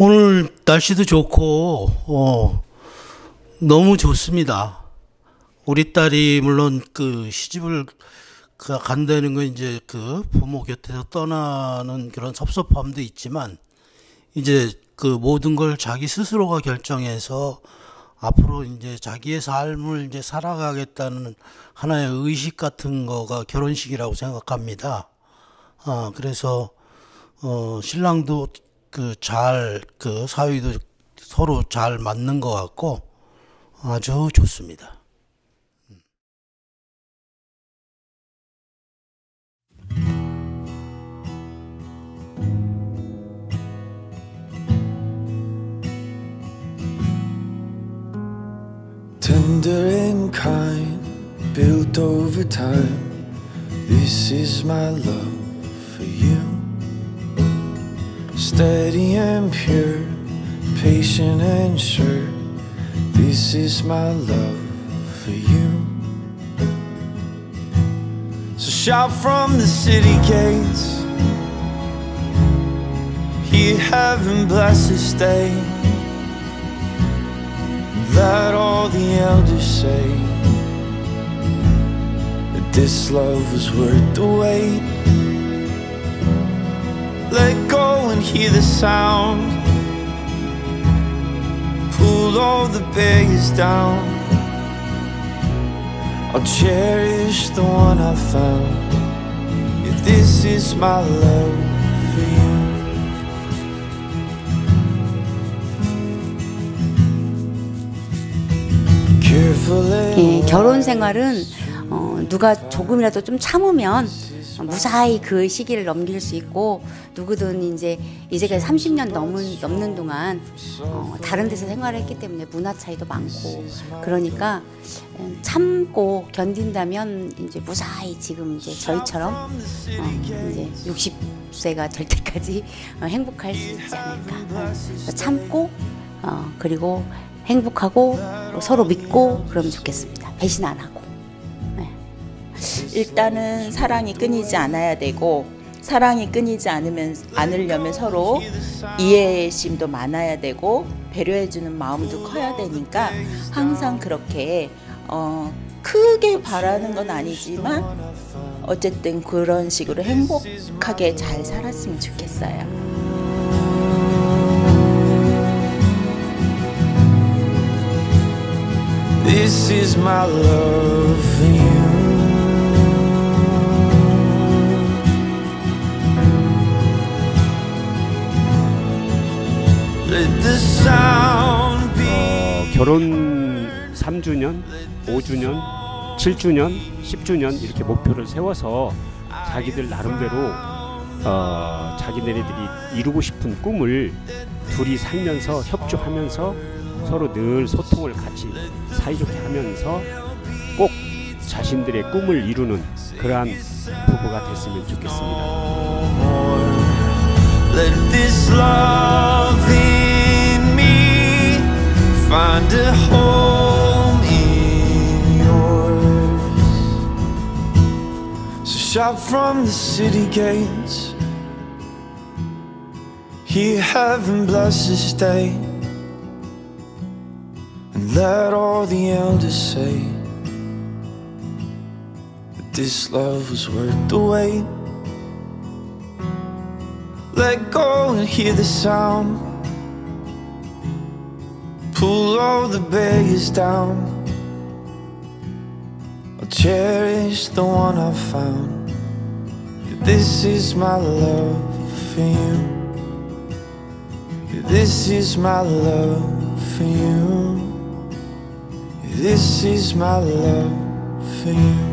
오늘 날씨도 좋고 어, 너무 좋습니다. 우리 딸이 물론 그 시집을 그 간다는 건 이제 그 부모 곁에서 떠나는 그런 섭섭함도 있지만 이제 그 모든 걸 자기 스스로가 결정해서 앞으로 이제 자기의 삶을 이제 살아가겠다는 하나의 의식 같은 거가 결혼식이라고 생각합니다. 아, 그래서 어, 신랑도 그잘그 사위도 서로 잘 맞는 것 같고 아주 좋습니다. Tender and kind, built over time. This is my love for you. Steady and pure, patient and sure. This is my love for you. So shout from the city gates. Hear heaven bless this day. Let all the elders say that this love was worth the wait. Let and hear the sound. Pull all the barriers down. I'll cherish the one I found. Yeah, this is my love for you. 예, 결혼 생활은 어, 누가 조금이라도 좀 참으면 무사히 그 시기를 넘길 수 있고 누구든 이제 이제가 30년 넘은 넘는 동안 어, 다른 데서 생활했기 때문에 문화 차이도 많고 그러니까 음, 참고 견딘다면 이제 무사히 지금 이제 저희처럼 어, 이제 60세가 될 때까지 어, 행복할 수 있지 않을까 어, 참고 어, 그리고 행복하고 서로 믿고 그러면 좋겠습니다. 배신 안 하고. 네. 일단은 사랑이 끊이지 않아야 되고 사랑이 끊이지 않으면 않으려면 서로 이해심도 많아야 되고 배려해주는 마음도 커야 되니까 항상 그렇게 어, 크게 바라는 건 아니지만 어쨌든 그런 식으로 행복하게 잘 살았으면 좋겠어요. This is my love for you. 어, 결혼 3주년, 5주년, 7주년, 10주년 이렇게 목표를 세워서 자기들 나름대로 어, 자기네들이 이루고 싶은 꿈을 둘이 살면서 협조하면서 서로 늘 소통을 같이 사이좋게 하면서 꼭 자신들의 꿈을 이루는 그러한 부부가 됐으면 좋겠습니다. Shout from the city gates. Hear heaven bless this day. And let all the elders say that this love was worth the wait. Let go and hear the sound. Pull all the barriers down. I'll cherish the one I found. This is my love for you. This is my love for you. This is my love for you.